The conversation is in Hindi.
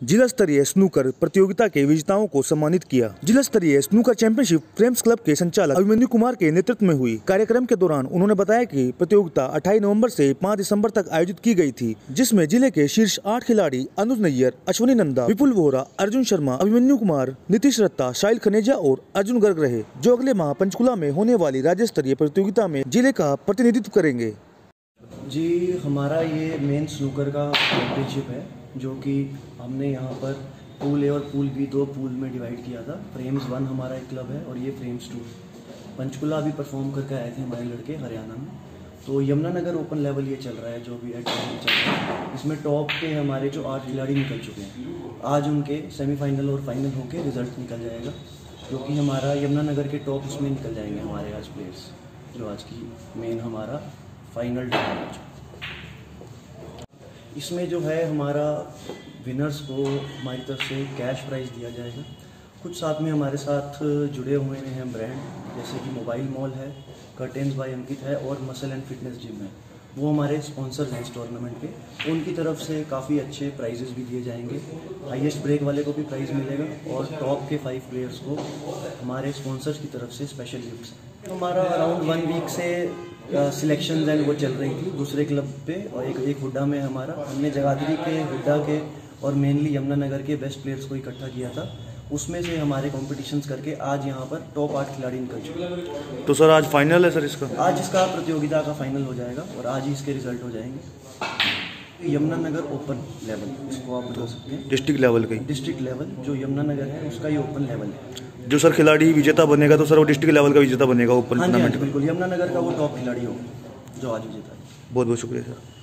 जिला स्तरीय स्नूकर प्रतियोगिता के विजेताओं को सम्मानित किया। जिला स्तरीय स्नूकर चैंपियनशिप फ्रेम्स क्लब के संचालक अभिमन्यु कुमार के नेतृत्व में हुई। कार्यक्रम के दौरान उन्होंने बताया कि प्रतियोगिता 28 नवंबर से 5 दिसंबर तक आयोजित की गई थी, जिसमें ज़िले के शीर्ष आठ खिलाड़ी अनुज नैयर, अश्वनी नंदा, विपुल वोरा अर्जुन शर्मा, अभिमन्यु कुमार, नीतीश रत्ता साहिल खनेजा और अर्जुन गर्ग रहे, जो अगले माह पंचकुला में होने वाली राज्य स्तरीय प्रतियोगिता में ज़िले का प्रतिनिधित्व करेंगे। जी, हमारा ये मेन स्नूकर का चैम्पियनशिप है। जो कि हमने यहाँ पर पूल ए और पूल बी दो पूल में डिवाइड किया था। फ्रेम्स वन हमारा एक क्लब है और ये फ्रेम्स टू पंचकुला अभी परफॉर्म करके आए थे हमारे लड़के हरियाणा में। तो यमुनानगर ओपन लेवल ये चल रहा है, जो भी एट चल रहा है। इसमें टॉप के हमारे जो आठ खिलाड़ी निकल चुके हैं। आज उनके सेमीफाइनल और फाइनल होके रिज़ल्ट निकल जाएगा, जो कि हमारा यमुनानगर के टॉप उसमें निकल जाएँगे हमारे आज प्लेयर्स जो आज की मेन हमारा फाइनल है इसमें जो है हमारा विनर्स को हमारी तरफ़ से कैश प्राइज़ दिया जाएगा। कुछ साथ में हमारे साथ जुड़े हुए हैं ब्रांड जैसे कि मोबाइल मॉल है कर्टेंस बाय अंकित है और मसल एंड फिटनेस जिम है। वो हमारे स्पॉन्सर्स हैं इस टूर्नामेंट के उनकी तरफ़ से काफ़ी अच्छे प्राइजेस भी दिए जाएँगे। हाईएस्ट ब्रेक वाले को भी प्राइज़ मिलेगा और टॉप के फाइव प्लेयर्स को हमारे स्पॉन्सर्स की तरफ़ से स्पेशल गिफ्ट्स हमारा अराउंड वन वीक से सिलेक्शन एंड वो चल रही थी दूसरे क्लब पे और एक एक हुड्डा में हमारा। हमने जगाधरी के, हुड्डा के और मेनली यमुनानगर के बेस्ट प्लेयर्स को इकट्ठा किया था। उसमें से हमारे कॉम्पिटिशन्स करके आज यहाँ पर टॉप आठ खिलाड़ी निकल चुके हैं। तो सर आज फाइनल है सर इसका? आज इसका प्रतियोगिता का फाइनल हो जाएगा और आज ही इसके रिज़ल्ट हो जाएँगे। यमुनानगर ओपन लेवल इसको आप बता सकते हैं। डिस्ट्रिक्ट लेवल का डिस्ट्रिक्ट लेवल जो यमुनानगर है उसका ही ओपन लेवल है। जो सर खिलाड़ी विजेता बनेगा तो सर वो डिस्ट्रिक्ट लेवल का विजेता बनेगा ओपन हाँ जी हाँ टूर्नामेंट जी, बिल्कुल यमुनानगर का वो टॉप खिलाड़ी होगा जो आज विजेता है। बहुत बहुत शुक्रिया सर।